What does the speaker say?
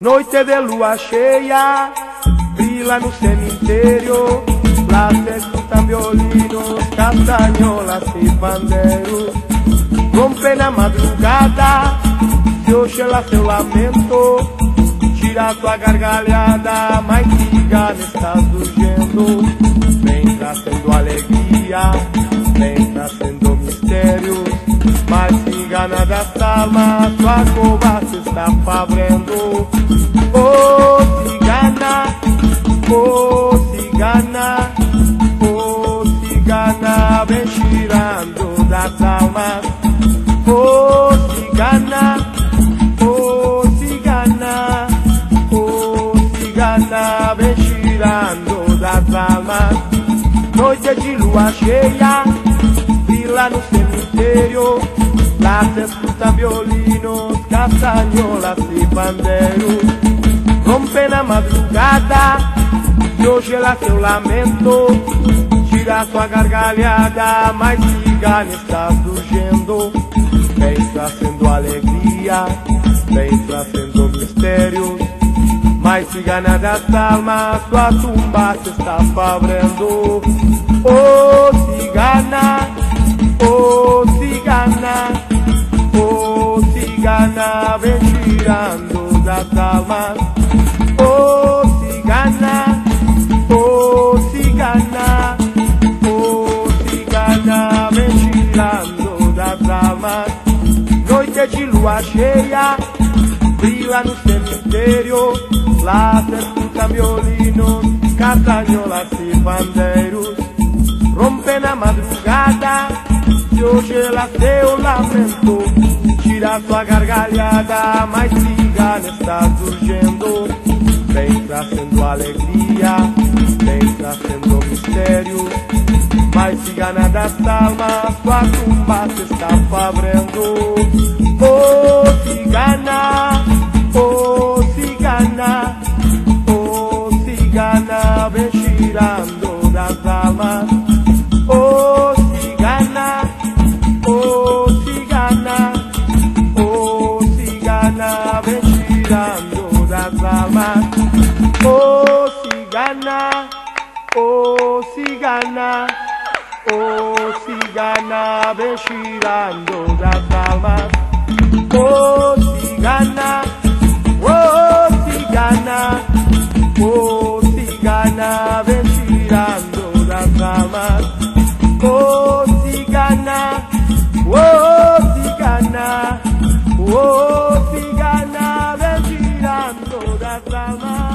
Noite de lua cheia, brila no cemitério, lá se escutan violinos, castañolas e pandeiros. Rompe na madrugada, se oxela seu lamento, tira tua gargalhada, mas siga estás urgendo. Vem trazendo alegria, vem trazendo mistério, mas siga das almas, tua covarde está fabrendo. Oh, cigana, oh, cigana, oh, cigana, vem tirando das almas. Oh, cigana, oh, cigana, oh, cigana, vem tirando das almas. Noite de lua cheia, brila no lá se escuta violinos, castanholas e pandeiros. Rompe na madrugada, e hoje ela seu lamento, tira sua gargalhada, mas siga está surgindo. Vem trazendo alegria, vem trazendo mistérios. Mas cigana das almas, sua tumba se está fabrendo. Oh cigana, oh cigana, oh cigana, vem tirando das almas. Oh cigana, oh cigana, oh cigana, vem tirando das almas. Noite de lua cheia, brila no cemitério, lá se escuta violinos, castanholas e pandeiros. Rompe na madrugada, hoje ela seu lamento, tira sua gargalhada, mas cigana está surgindo. Vem trazendo alegria, vem trazendo mistério, mas cigana das almas, sua tumba se está fabrendo. Oh cigana, oh cigana, oh cigana, vem tirando màmá ó oh gánà oh sì gánà ó sì gánà bẹ́ṣirando la màmá Oh, sì gánà ó sì. la la